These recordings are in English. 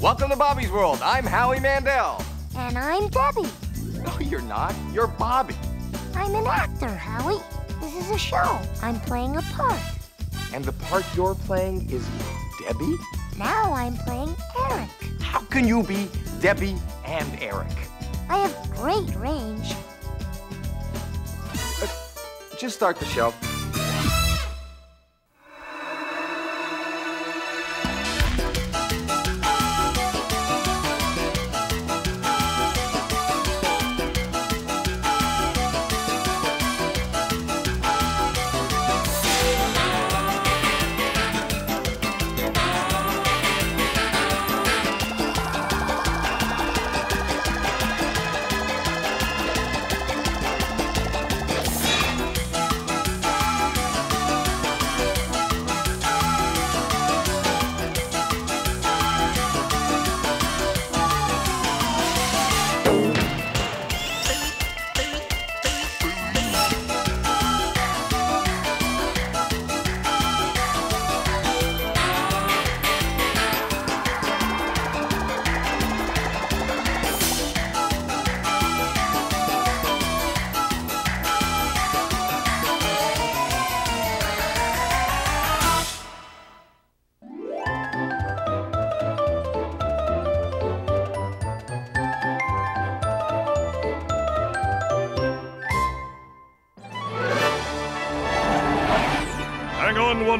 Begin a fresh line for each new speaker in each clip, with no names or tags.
Welcome to Bobby's World. I'm Howie Mandel.
And I'm Debbie.
No, you're not. You're Bobby.
I'm an actor, Howie. This is a show. I'm playing a part.
And the part you're playing is Debbie?
Now I'm playing Eric.
How can you be Debbie and Eric?
I have great range.
Uh, just start the show.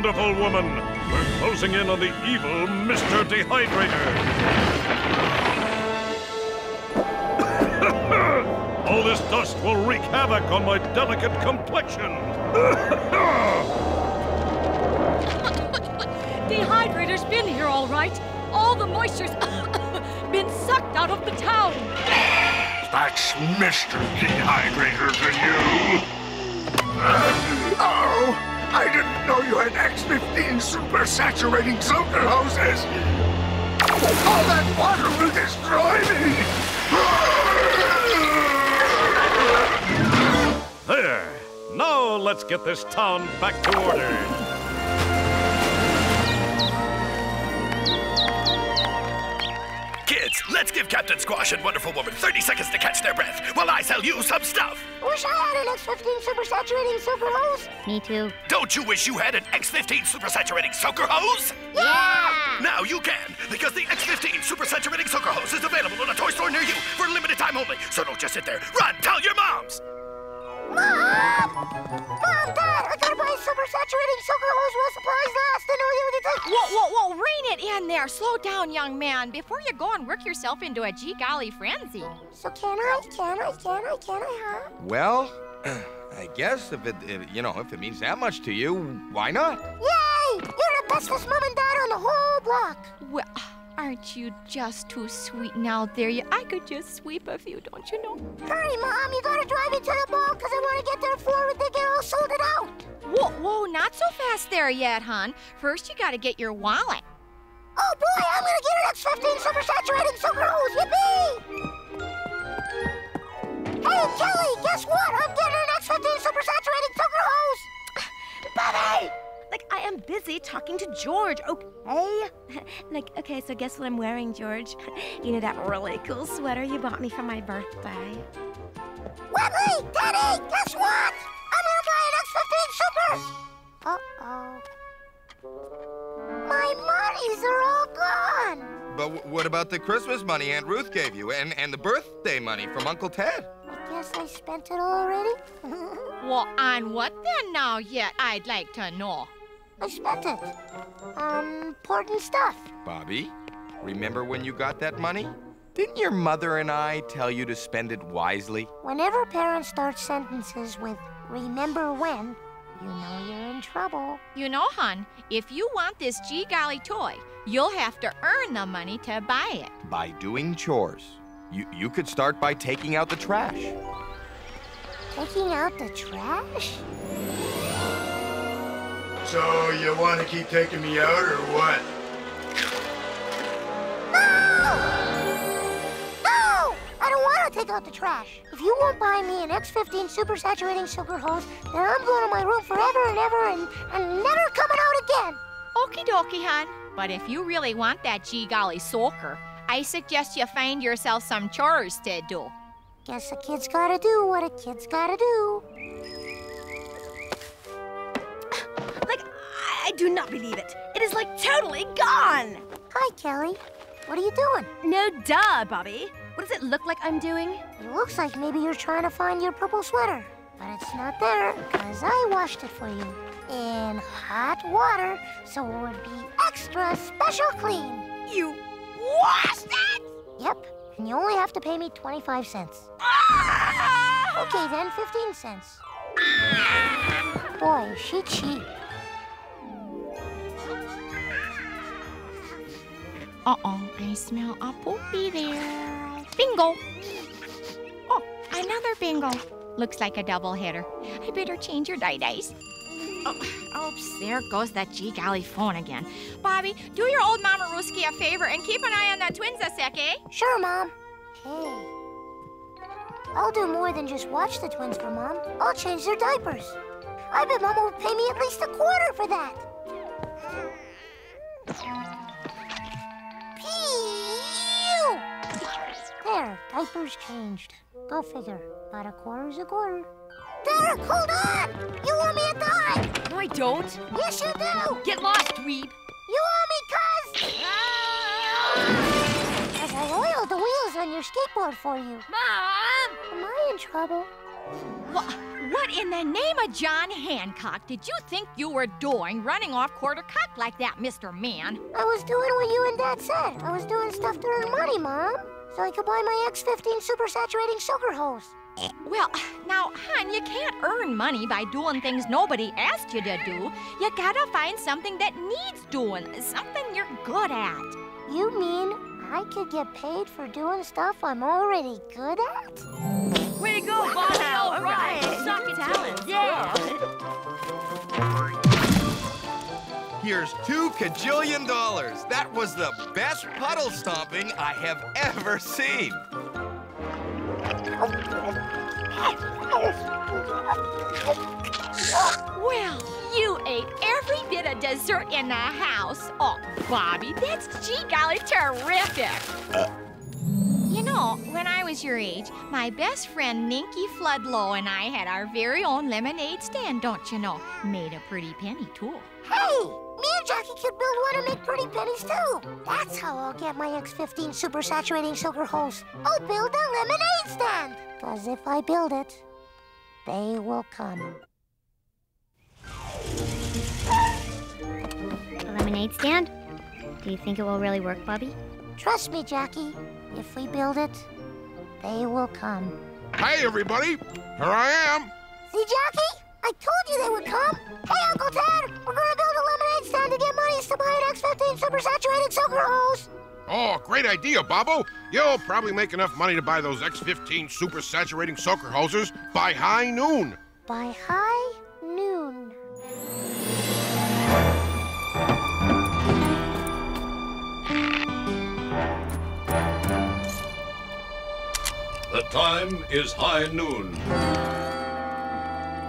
Wonderful woman. We're closing in on the evil Mr. Dehydrator. All this dust will wreak havoc on my delicate complexion.
Dehydrator's been here all right. All the moisture's been sucked out of the town.
That's Mr. Dehydrator to you. Oh, I didn't know you had X15 super saturating soaker hoses. All that water will destroy me.
There. Now let's get this town back to order.
Let's give Captain Squash and Wonderful Woman 30 seconds to catch their breath while I sell you some stuff.
Wish I had an X15 super saturating super hose.
Me too.
Don't you wish you had an X15 supersaturating soaker hose?
Yeah!
Now you can, because the X15 supersaturating soaker hose is available in a toy store near you for a limited time only. So don't just sit there. Run, tell your moms.
Mom! Mom, Dad, I gotta buy a super saturating soaker hose while supplies last. I know you what you think.
Whoa, whoa, whoa, rein it in there. Slow down, young man, before you go and work yourself into a gee golly frenzy.
So can I, can I, can I, can I, huh?
Well, I guess if it, if, you know, if it means that much to you, why not?
Yay! You're the bestest mom and dad on the whole block.
Well, aren't you just too sweet now there? You, I could just sweep a few, don't you know?
Hurry, Mom, before they get all it out.
Whoa, whoa, not so fast there yet, hon. First, you gotta get your wallet.
Oh boy, I'm gonna get an X15 super saturating soaker hose. Yippee! Hey, Kelly, guess what? I'm getting an X15 super saturating soaker hose.
Bobby! Like, I am busy talking to George, okay? like, okay, so guess what I'm wearing, George? You know that really cool sweater you bought me for my birthday?
Webley, Daddy, guess what? I'm gonna buy an X15 super. Uh-oh. My monies are all gone.
But w- what about the Christmas money Aunt Ruth gave you and, and the birthday money from Uncle Ted?
I guess I spent it all already.
Well, on what then now yet, I'd like to know.
I spent it. On important stuff.
Bobby, remember when you got that money? Didn't your mother and I tell you to spend it wisely?
Whenever parents start sentences with remember when, you know you're in trouble.
You know, hon, if you want this gee golly toy, you'll have to earn the money to buy it.
By doing chores. You, you could start by taking out the trash.
Taking out the trash?
So you want to keep taking me out or what?
Take out the trash. If you won't buy me an X15 super saturating soaker hose, then I'm going to my room forever and ever and, and never coming out again.
Okie dokie, hon.
But if you really want that gee golly soaker, I suggest you find yourself some chores to do.
Guess a kid's gotta do what a kid's gotta do.
Like, I, I do not believe it. It is like totally gone.
Hi, Kelly. What are you doing?
No duh, Bobby. What does it look like I'm doing?
It looks like maybe you're trying to find your purple sweater. But it's not there, because I washed it for you. In hot water, so it would be extra special clean.
You washed it?
Yep, and you only have to pay me 25 cents.
Ah!
Okay, then 15 cents. Boy, is she cheap.
Uh-oh, I smell a poopy there. Bingo! Oh, another bingo. Looks like a double hitter. I better change your die-dice. Oh, oops, there goes that G Galley phone again. Bobby, do your old Mama Ruski a favor and keep an eye on the twins a sec, eh?
Sure, Mom. Hey. I'll do more than just watch the twins for Mom. I'll change their diapers. I bet Mama will pay me at least a quarter for that. There, diapers changed. Go figure. But a quarter's a quarter. Derek, hold on! You owe me a dime!
No, I don't.
Yes, you do!
Get lost, dweeb.
You owe me, cuz! Ah! Cause I oiled the wheels on your skateboard for you.
Mom!
Am I in trouble?
What, what in the name of John Hancock did you think you were doing running off quarter cock like that, Mr. Man?
I was doing what you and Dad said. I was doing stuff to earn money, Mom. So I could buy my X15 super saturating soaker hose.
Well, now, hon, you can't earn money by doing things nobody asked you to do. You gotta find something that needs doing, something you're good at.
You mean I could get paid for doing stuff I'm already good at?
Way to go, Bobby. All right. Suck it talent. Yeah.
Here's two cajillion dollars. That was the best puddle stomping I have ever seen.
Well, you ate every bit of dessert in the house. Oh, Bobby, that's gee golly terrific. You know, when I was your age, my best friend Ninky Floodlow and I had our very own lemonade stand, don't you know? Made a pretty penny, too.
Hey, me and Jackie could build one and make pretty pennies too. That's how I'll get my X15 super saturating soaker hose. I'll build a lemonade stand. Cause if I build it, they will come.
A lemonade stand? Do you think it will really work, Bobby?
Trust me, Jackie. If we build it, they will come.
Hey, everybody! Here I am!
See, Jackie? I told you they would come. Hey, Uncle Ted, we're gonna build a lemonade stand to get money to buy an X15 super saturating soaker hose.
Oh, great idea, Bobo. You'll probably make enough money to buy those X15 super saturating soaker hoses by high noon.
By high noon.
The time is high noon.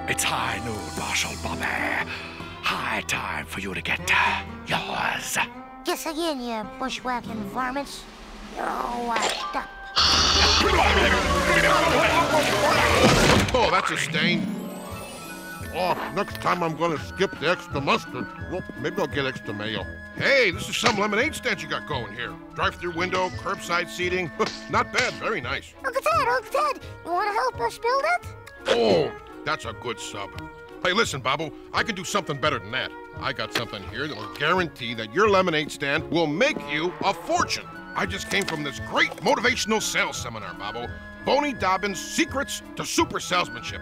It's high noon, Marshal Bobby. High time for you to get uh, yours.
Guess again, you bushwhacking varmints. You're all washed up.
Oh, that's a stain. Oh, next time I'm gonna skip the extra mustard. Well, maybe I'll get extra mayo. Hey, this is some lemonade stand you got going here. Drive-through window, curbside seating. Not bad, very nice.
Uncle Ted, Uncle Ted, you want to help us build it?
Oh, that's a good sub. Hey, listen, Babu, I can do something better than that. I got something here that will guarantee that your lemonade stand will make you a fortune. I just came from this great motivational sales seminar, Babu. Boney Dobbins' Secrets to Super Salesmanship.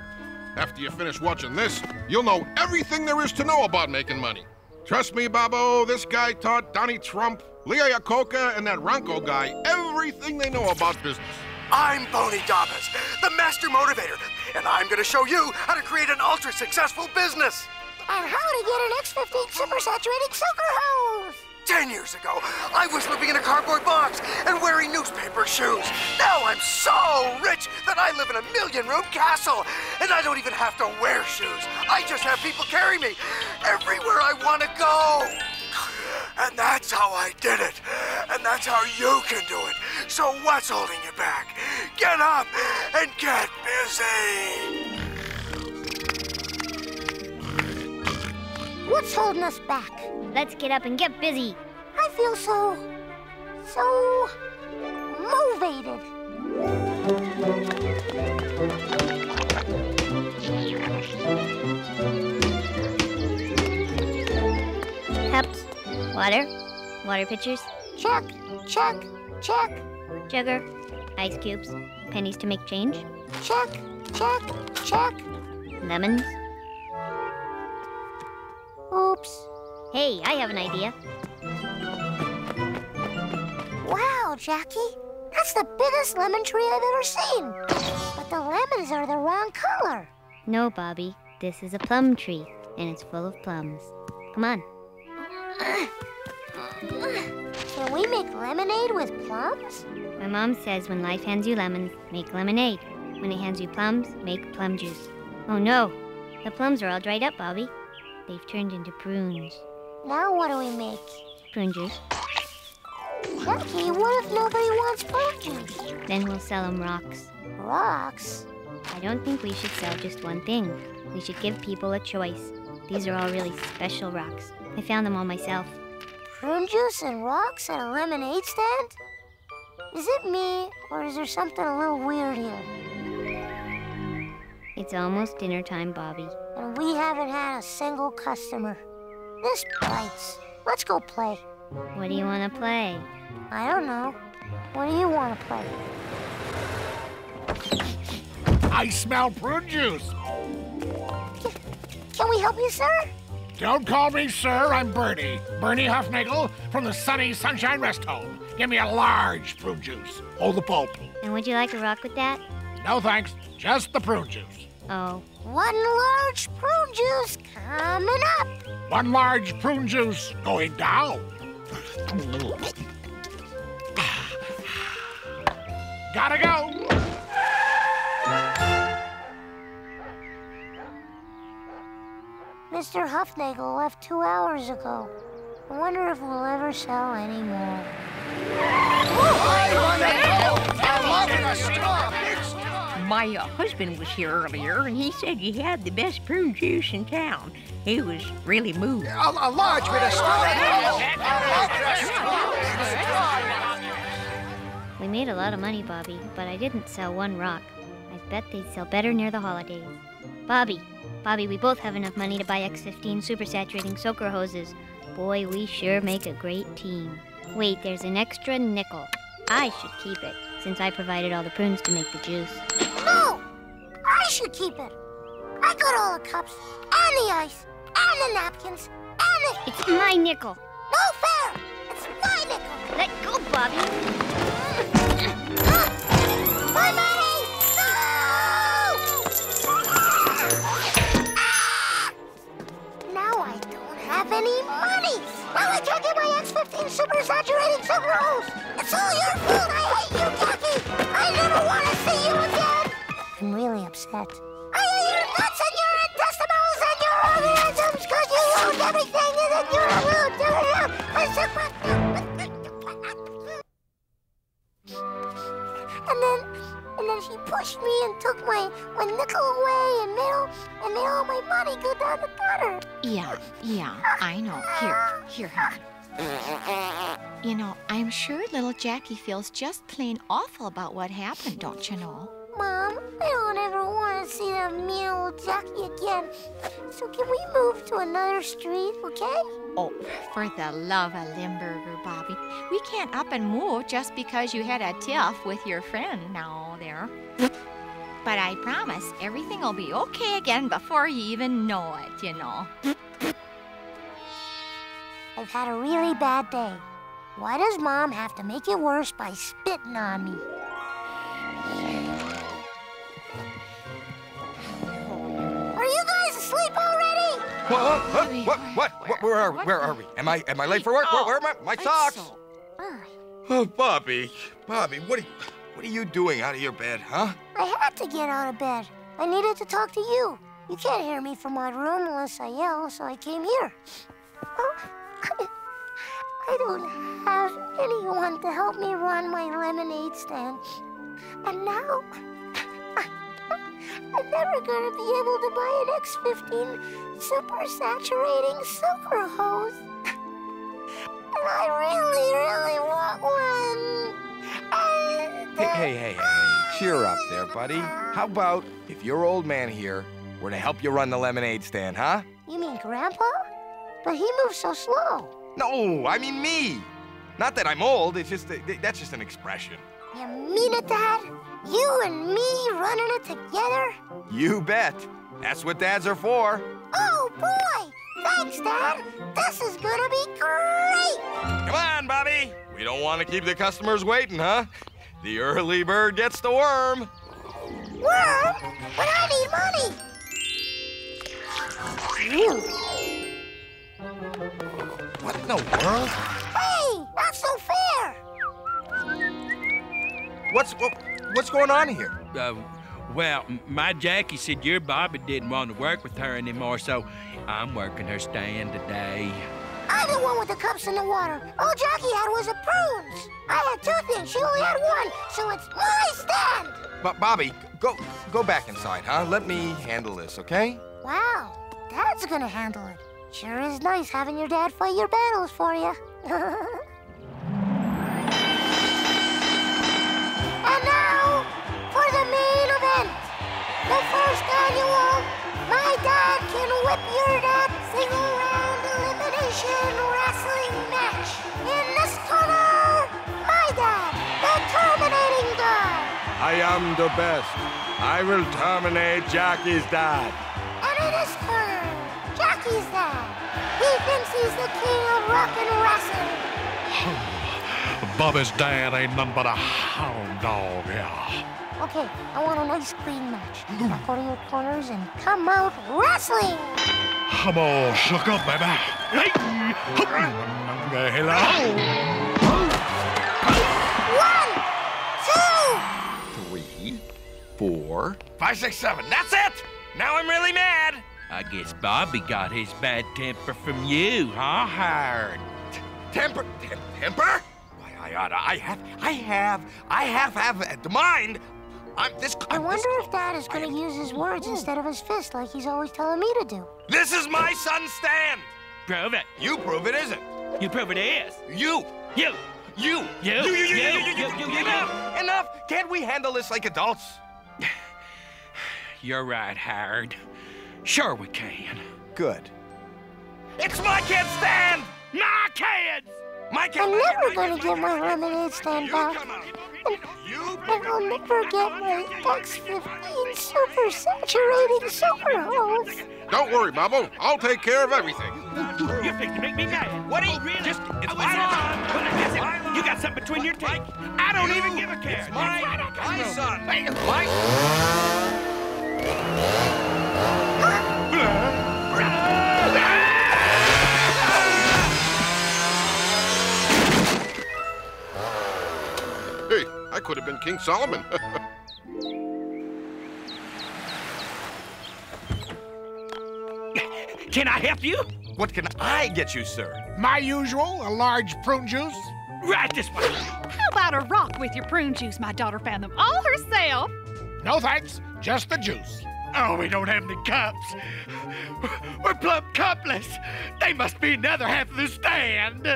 After you finish watching this, you'll know everything there is to know about making money. Trust me, Babo, this guy taught Donnie Trump, Lee Iacocca, and that Ronco guy everything they know about business.
I'm Boney Dobbins, the master motivator, and I'm gonna show you how to create an ultra successful business.
And how to get an X15 super saturating soaker hose.
Ten years ago, I was living in a cardboard box and wearing newspaper shoes. Now I'm so rich that I live in a million room castle, and I don't even have to wear shoes. I just have people carry me everywhere I want to go. And that's how I did it. And that's how you can do it. So what's holding you back? Get up and get busy.
What's holding us back?
Let's get up and get busy.
I feel so. so. motivated.
Cups, water, water pitchers,
Check, check, check,
sugar, ice cubes, pennies to make change,
check, check, check.
lemons.
Oops.
Hey, I have an idea.
Wow, Jackie. That's the biggest lemon tree I've ever seen. But the lemons are the wrong color.
No, Bobby, this is a plum tree, and it's full of plums. Come on.
Can we make lemonade with plums?
My mom says when life hands you lemons, make lemonade. When it hands you plums, make plum juice. Oh no, the plums are all dried up, Bobby. They've turned into prunes.
Now what do we make?
Prune juice.
Jackie, what if nobody wants prune juice?
Then we'll sell them rocks.
Rocks?
I don't think we should sell just one thing. We should give people a choice. These are all really special rocks. I found them all myself.
Prune juice and rocks at a lemonade stand? Is it me, or is there something a little weird here?
It's almost dinner time, Bobby.
And we haven't had a single customer. This bites. Let's go play.
What do you want to play?
I don't know. What do you want to play?
I smell prune juice.
Can we help you, sir?
Don't call me sir, I'm Bernie. Bernie Huffnagel from the Sunny Sunshine Rest Home. Give me a large prune juice. Hold the pulp.
And would you like a rock with that?
No thanks, just the prune juice.
Oh,
One large prune juice coming up.
One large prune juice going down. Gotta go.
Mr. Huffnagel left two hours ago. I wonder if we'll ever sell any more.
My uh, husband was here earlier, and he said you had the best prune juice in town. He was really moved.
A, a large bit of
we made a lot of money, Bobby, but I didn't sell one rock. I bet they'd sell better near the holidays. Bobby, Bobby, we both have enough money to buy X15 super saturating soaker hoses. Boy, we sure make a great team. Wait, there's an extra nickel. I should keep it, since I provided all the prunes to make the juice.
No! I should keep it. I got all the cups, and the ice, and the napkins, and the.
It's my nickel.
No fair! It's my nickel!
Let go, Bobby.
My money! No! Ah! Now I don't have any money! I can't get my X15 super saturating soaker hose! It's all your fault! I hate you, Jackie! I never want to see you again! I'm really upset. I hate your guts and your intestinals and your organisms because you everything and then you're a I And she pushed me and took my, my nickel away and made all, and made all my money go down the gutter.
Yeah, yeah, I know. Here, here, honey. You know, I'm sure little Jackie feels just plain awful about what happened, don't you know?
Mom, I don't ever want to see that mean old Jackie again. So can we move to another street, okay?
Oh, for the love of Limburger, Bobby. We can't up and move just because you had a tiff with your friend now there. But I promise everything will be okay again before you even know it, you know.
I've had a really bad day. Why does Mom have to make it worse by spitting on me?
What? What? What? What? what? Where are we? Where are we? Am I am I late for work? Where, where am I? My socks. Oh, Bobby, Bobby, what are what are you doing out of your bed, huh?
I had to get out of bed. I needed to talk to you. You can't hear me from my room unless I yell, so I came here. Oh, I don't have anyone to help me run my lemonade stand. And now, I'm never gonna be able to buy an X15 super saturating super hose. And I really, really want one. And,
Hey, uh, hey, hey, hey, cheer up there, buddy. Uh, How about if your old man here were to help you run the lemonade stand, huh?
You mean Grandpa? But he moves so slow.
No, I mean me. Not that I'm old, it's just, that's just an expression.
You mean it, Dad? You and me running it together?
You bet. That's what dads are for.
Oh, boy! Thanks, Dad! This is gonna be great!
Come on, Bobby. We don't want to keep the customers waiting, huh? The early bird gets the worm.
Worm? But I need money!
What in the world?
Hey, not so fair!
What's what, what's going on here?
Uh, well, my Jackie said your Bobby didn't want to work with her anymore, so I'm working her stand today.
I'm the one with the cups in the water. All Jackie had was a prunes. I had two things. She only had one, so it's my stand.
But Bobby, go go back inside, huh? Let me handle this, okay?
Wow, Dad's gonna handle it. Sure is nice having your dad fight your battles for you. The first annual My Dad Can Whip Your Dad single round elimination wrestling match. In this corner, my dad, the Terminating God.
I am the best. I will terminate Jackie's dad.
And in this corner, Jackie's dad. He thinks he's the king of rock and wrestling.
Bubba's dad ain't nothing but a hound dog, yeah.
Okay, I want a nice clean match. Now go to your corners and come out wrestling.
Come on, shook up, baby. Hey, hoop. Uh, hello.
One, two.
Three, four, five, six, seven. That's it! Now I'm really mad.
I guess Bobby got his bad temper from you, huh, Howard?
Temper, temper? Why, I oughta, I have, I have, I have, have the mind. I'm this.
I wonder if Dad is going to use his words instead of his fist like he's always telling me to do.
This is my son's stand.
Prove it.
You prove it isn't.
You prove it is.
You.
You.
You.
You.
You. You. You. You.
You.
You. You.
You. You. You.
Enough. Enough. Can't we handle this like adults?
You're right, Howard. Sure we can.
Good. It's my kid's stand.
My kids!
My kid.
I'm never going to
kid,
get
my
my lemonade stand
You
back.
Come out. You.
And I'll never get my X15 super saturating super hose.
Don't worry, Bubble. I'll take care of everything.
You think to make me mad?
What do you-
Oh, really?
just- it's my
listen,
lawn.
well, then listen,
My lawn.
You got something between your teeth. I don't even give a care.
It's my,
That's right, I
my
got
son.
room.
My.
Could have been King Solomon.
Can I help you?
What can I get you, sir?
My usual, a large prune juice.
Right this way.
How about a rock with your prune juice? My daughter found them all herself.
No thanks, just the juice.
Oh, we don't have any cups. We're plumb cupless. They must be another half of the stand.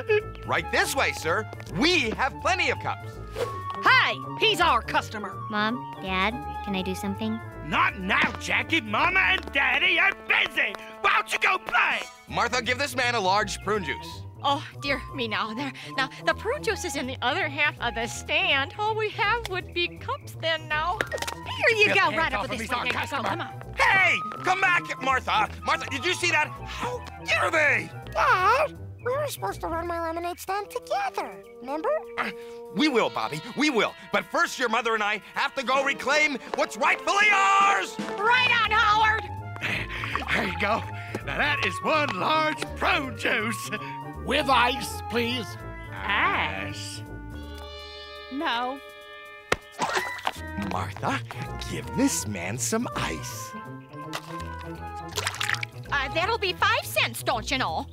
Right this way, sir. We have plenty of cups.
Hey, he's our customer.
Mom, Dad, can I do something?
Not now, Jackie. Mama and Daddy are busy. Why don't you go play?
Martha, give this man a large prune juice.
Oh, dear me now. There, now, the prune juice is in the other half of the stand. All we have would be cups then now.
Here you
Get
go, right up
off
with this
me,
one.
our
Here you go. Come on.
Hey, come back, Martha. Martha, did you see that? How dare they?
Dad, we were supposed to run my lemonade stand together. Remember?
Uh, we will, Bobby. We will. But first, your mother and I have to go reclaim what's rightfully ours.
Right on, Howard.
There you go. Now that is one large prune juice.
With ice, please.
Ice.
No.
Martha, give this man some ice.
Uh, that'll be five cents, don't you know?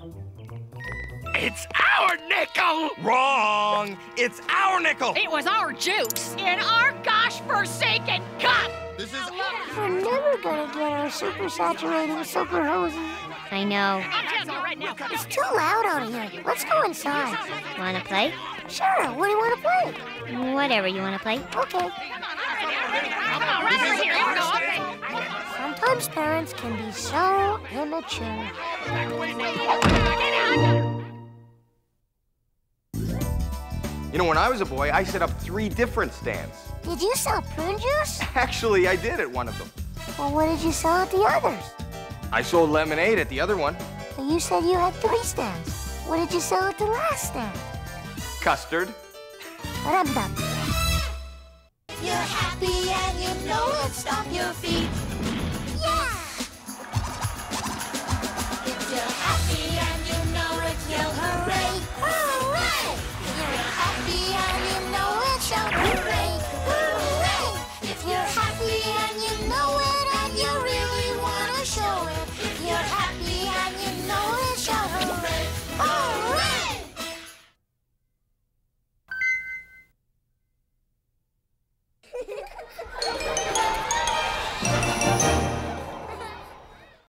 It's our nickel!
Wrong! It's our nickel!
It was our juice in our gosh forsaken cup!
This is oh,
We're never gonna get our super saturating soaker hoses.
I know.
I'm telling you right now.
It's too loud out here. Let's go inside.
Wanna play?
Sure, what do you want to play?
Whatever you wanna play.
Okay.
Come on, right over here. Here we go. Okay.
Sometimes parents can be so immature.
You know, when I was a boy, I set up three different stands.
Did you sell prune juice?
Actually, I did at one of them.
Well, what did you sell at the others?
I sold lemonade at the other one.
But you said you had three stands. What did you sell at the last stand?
Custard.
What up,
You're happy and you know it. Stomp your feet.
Yeah! If you're happy and you know it, yell hurry. shall